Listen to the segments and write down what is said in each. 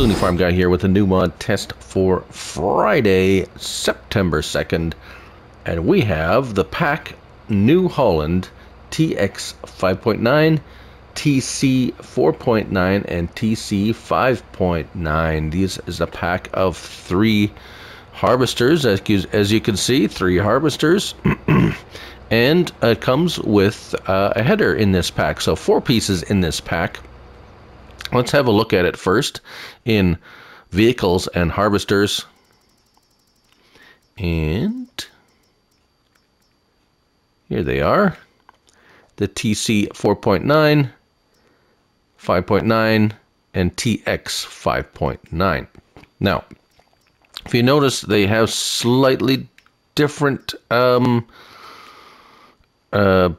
Looney Farm Guy here with a new mod test for Friday, September 2nd. And we have the pack New Holland TX 5.9, TC 4.9, and TC 5.9. This is a pack of three harvesters, as you, as you can see, three harvesters. and it comes with uh, a header in this pack, so four pieces in this pack. Let's have a look at it first in vehicles and harvesters. And here they are. The TC 4.9, 5.9, and TX 5.9. Now, if you notice, they have slightly different um, uh,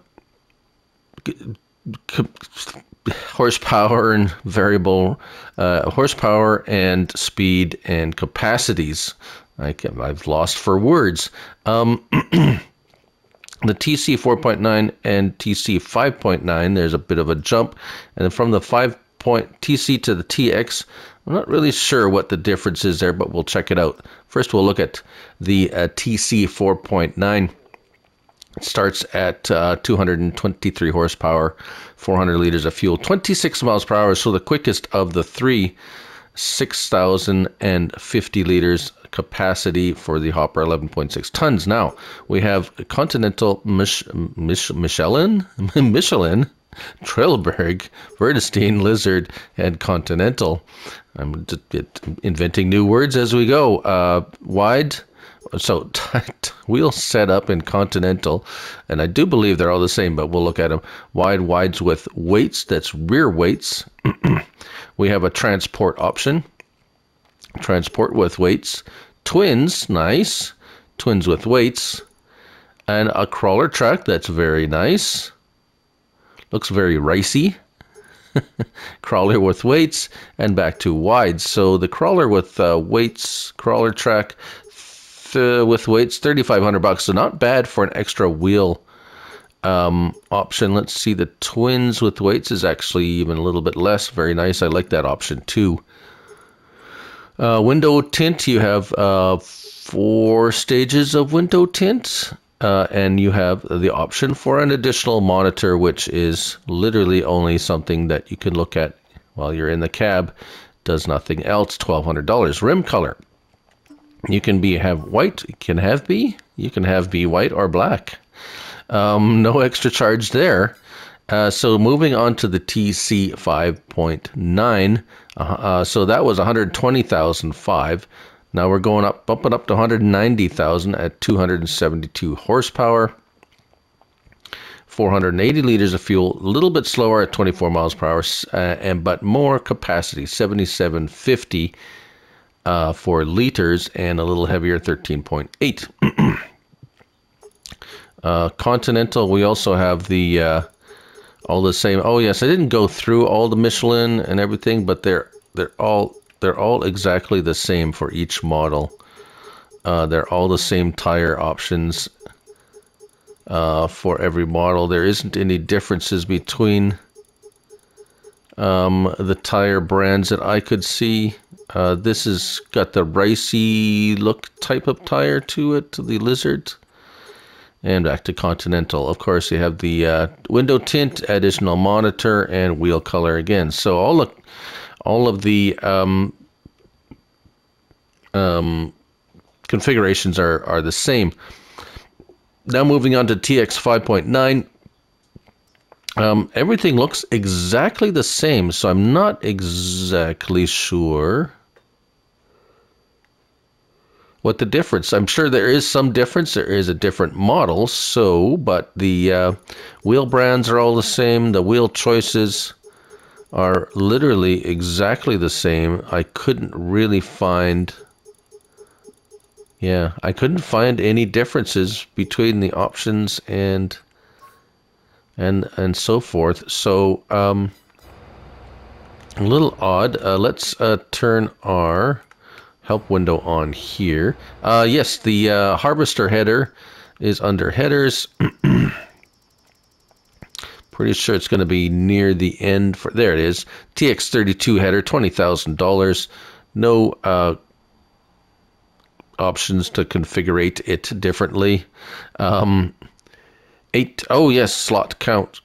horsepower and variable uh, horsepower and speed and capacities. I have lost for words. Um, the TC 4.9 and TC 5.9, there's a bit of a jump. And from the 5 point TC to the TX, I'm not really sure what the difference is there, but we'll check it out. First, we'll look at the uh, TC 4.9. It starts at uh, 223 horsepower, 400 liters of fuel, 26 miles per hour. So the quickest of the three, 6,050 liters capacity for the hopper, 11.6 tons. Now we have Continental Mich- Mich- Michelin, Michelin, Trelleborg, Vredestein, Lizard, and Continental. I'm inventing new words as we go. Uh, wide so wheel setup in Continental, and I do believe they're all the same, but we'll look at them. Wide wides with weights, that's rear weights. we have a transport option, transport with weights. Twins, nice. Twins with weights. And a crawler truck, that's very nice. Looks very ricey. crawler with weights and back to wides. So the crawler with uh, weights, crawler track, uh, with weights, thirty five hundred bucks. So not bad for an extra wheel um, option. Let's see, the twins with weights is actually even a little bit less. Very nice. I like that option too. Uh, window tint, you have uh, four stages of window tint. Uh, and you have the option for an additional monitor, which is literally only something that you can look at while you're in the cab. Does nothing else. Twelve hundred dollars. Rim color. You can be have white, you can have be, you can have be white or black. Um, no extra charge there. Uh, so moving on to the TC 5.9, uh, uh, so that was 120,005. Now we're going up, bumping up to 190,000 at 272 horsepower. 480 liters of fuel, a little bit slower at 24 miles per hour, uh, and but more capacity, 7750 uh, for liters and a little heavier, 13.8. uh, Continental, we also have the uh, all the same. Oh yes, I didn't go through all the Michelin and everything, but they're they're all they're all exactly the same for each model. Uh, they're all the same tire options uh, for every model. There isn't any differences between um, the tire brands that I could see. Uh, this has got the racy look type of tire to it, the Lizard. And back to Continental. Of course, you have the uh, window tint, additional monitor, and wheel color again. So all the, all of the um, um, configurations are, are the same. Now moving on to TX 5.9. Um, everything looks exactly the same, so I'm not exactly sure what the difference. I'm sure there is some difference. There is a different model, so but the uh, wheel brands are all the same. The wheel choices are literally exactly the same. I couldn't really find. Yeah, I couldn't find any differences between the options and and and so forth. So um, a little odd. Uh, let's uh, turn our help window on here. Uh, yes, the uh, harvester header is under headers. Pretty sure it's going to be near the end. For there it is. TX32 header, twenty thousand dollars. No uh, options to configure it differently. Um, eight. Oh yes, slot count.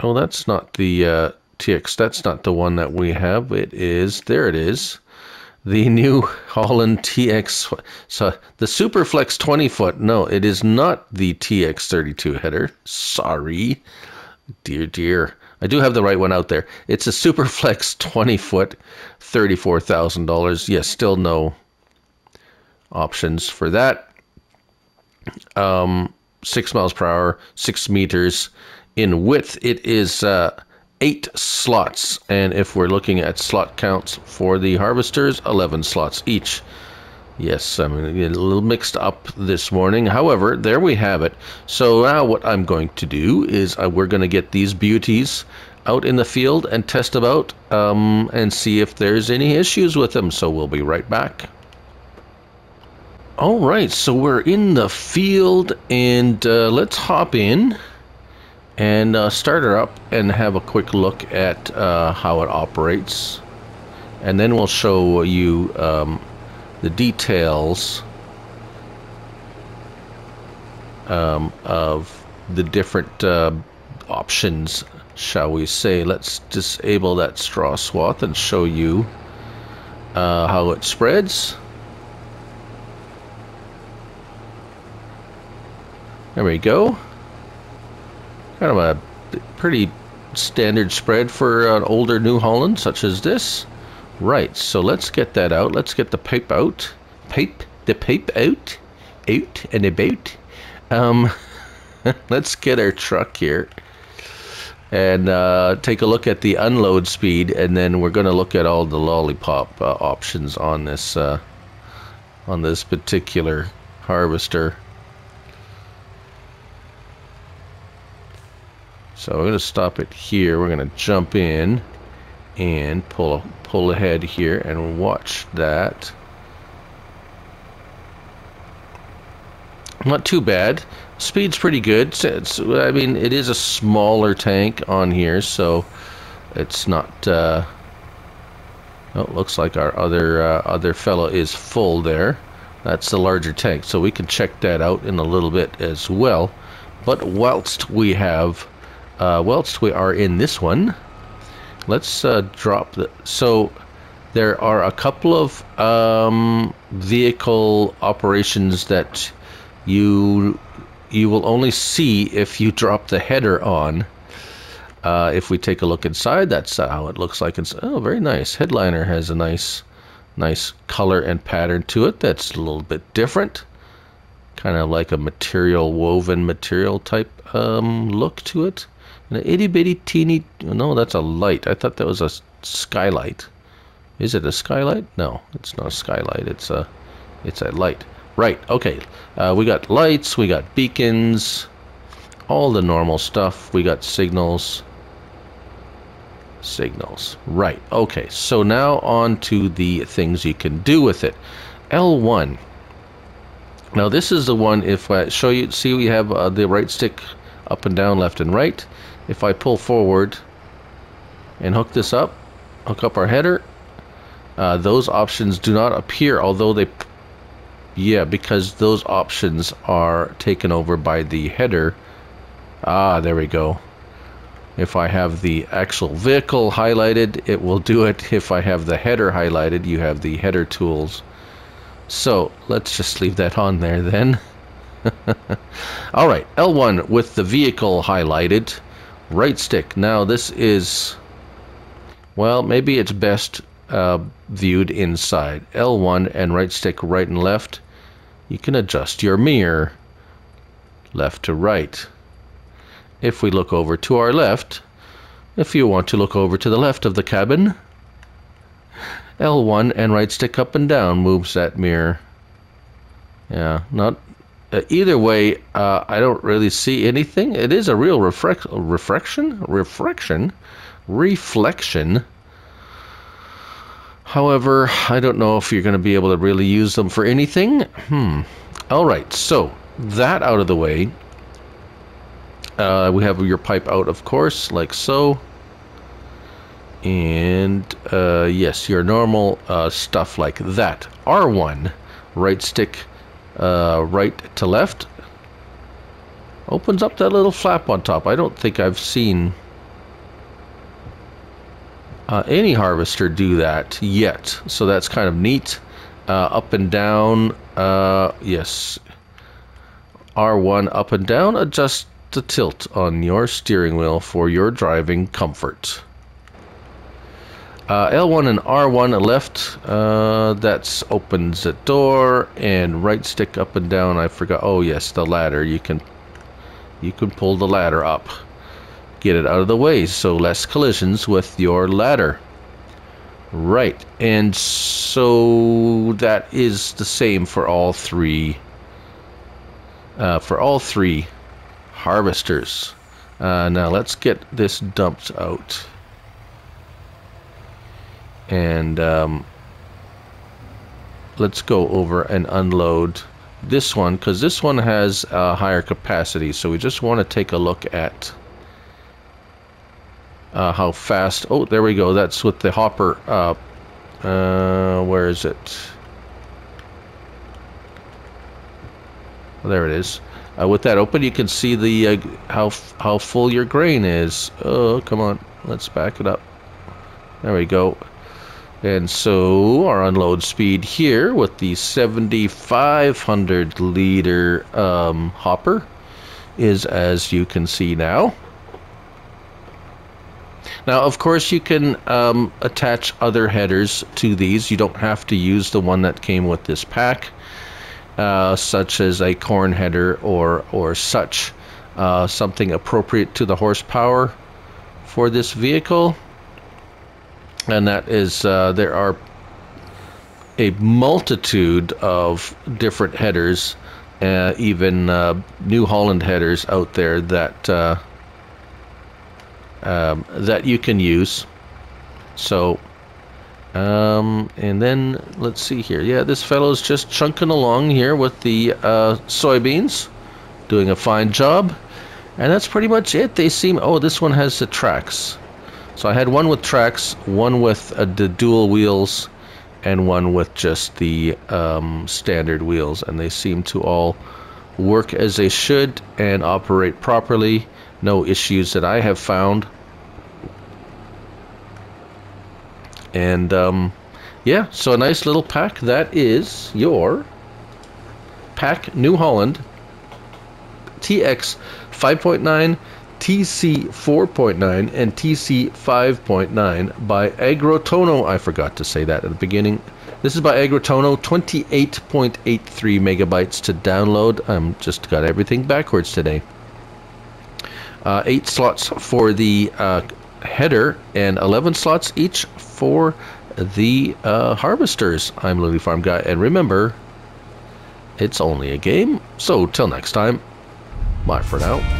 Oh, that's not the uh, TX. That's not the one that we have. It is. There it is. The New Holland TX. So the Superflex 20 foot. No, it is not the TX32 header. Sorry. Dear, dear. I do have the right one out there. It's a Superflex 20 foot, $34,000. Yes, still no options for that. Um, six miles per hour, six meters in width. It is uh, eight slots, and if we're looking at slot counts for the harvesters, 11 slots each. Yes, I'm a little mixed up this morning. However, there we have it. So now what I'm going to do is uh, we're going to get these beauties out in the field and test them out um, and see if there's any issues with them. So we'll be right back. All right, so we're in the field and uh, let's hop in and uh, start her up and have a quick look at uh, how it operates. And then we'll show you um, the details um, of the different uh, options, shall we say. Let's disable that straw swath and show you uh, how it spreads. There we go. Kind of a pretty standard spread for an older New Holland such as this. Right, so let's get that out. Let's get the pipe out. Pipe, the pipe out, out and about. Um, let's get our truck here and uh, take a look at the unload speed, and then we're going to look at all the lollipop uh, options on this uh, on this particular harvester. So we're going to stop it here. We're going to jump in and pull pull ahead here and watch that. Not too bad. Speed's pretty good. It's, I mean, it is a smaller tank on here, so it's not. Uh, oh, looks like our other uh, other fellow is full there. That's the larger tank, so we can check that out in a little bit as well. But whilst we have uh, whilst we are in this one, let's uh, drop the. So there are a couple of um, vehicle operations that you you will only see if you drop the header on. Uh, if we take a look inside, that's how it looks like. It's oh, very nice. Headliner has a nice, nice color and pattern to it. That's a little bit different, kind of like a material woven material type um, look to it. An itty bitty teeny. No, that's a light. I thought that was a skylight. Is it a skylight? No, it's not a skylight. It's a, it's a light. Right. Okay. Uh, we got lights. We got beacons. All the normal stuff. We got signals. Signals. Right. Okay. So now on to the things you can do with it. L1. Now this is the one. If I show you, see we have uh, the right stick up and down, left and right if I pull forward and hook this up, hook up our header, uh, those options do not appear, although they, yeah, because those options are taken over by the header. Ah, there we go. If I have the actual vehicle highlighted, it will do it. If I have the header highlighted, you have the header tools. So let's just leave that on there then. All right, L1 with the vehicle highlighted right stick. Now this is, well, maybe it's best uh, viewed inside. L1 and right stick right and left. You can adjust your mirror left to right. If we look over to our left, if you want to look over to the left of the cabin, L1 and right stick up and down moves that mirror. Yeah, not uh, either way, uh, I don't really see anything. It is a real reflect reflection, reflection, reflection. However, I don't know if you're going to be able to really use them for anything. Hmm. All right. So that out of the way. Uh, we have your pipe out, of course, like so. And uh, yes, your normal uh, stuff like that. R1, right stick, uh, right to left. Opens up that little flap on top. I don't think I've seen uh, any harvester do that yet. So that's kind of neat. Uh, up and down, uh, yes. R1 up and down, adjust the tilt on your steering wheel for your driving comfort. Uh, L1 and R1 left, uh, that opens the door, and right stick up and down. I forgot. Oh yes, the ladder. You can, you can pull the ladder up, get it out of the way, so less collisions with your ladder. Right, and so that is the same for all three. Uh, for all three harvesters. Uh, now let's get this dumped out and um, let's go over and unload this one because this one has a higher capacity. So we just want to take a look at uh, how fast oh there we go. That's with the hopper uh, uh, where is it? There it is. Uh, with that open you can see the uh, how how full your grain is. Oh come on. Let's back it up. There we go and so our unload speed here with the 7500 liter um, hopper is as you can see now. Now, of course, you can um, attach other headers to these. You don't have to use the one that came with this pack, uh, such as a corn header or, or such. Uh, something appropriate to the horsepower for this vehicle and that is uh, there are a multitude of different headers, uh, even uh, New Holland headers out there that uh, um, that you can use. So, um, and then let's see here. Yeah, this fellow's just chunking along here with the uh, soybeans, doing a fine job, and that's pretty much it. They seem. Oh, this one has the tracks. So I had one with tracks, one with uh, the dual wheels, and one with just the um, standard wheels, and they seem to all work as they should and operate properly. No issues that I have found. And um, yeah, so a nice little pack. That is your Pack New Holland TX 5.9 TC 4.9 and TC 5.9 by Agro Tonho. I forgot to say that at the beginning. This is by Agro Tonho, 28.83 megabytes to download. I'm just got everything backwards today. Uh, eight slots for the uh, header and 11 slots each for the uh, harvesters. I'm Looney Farm Guy, and remember, it's only a game. So till next time, bye for now.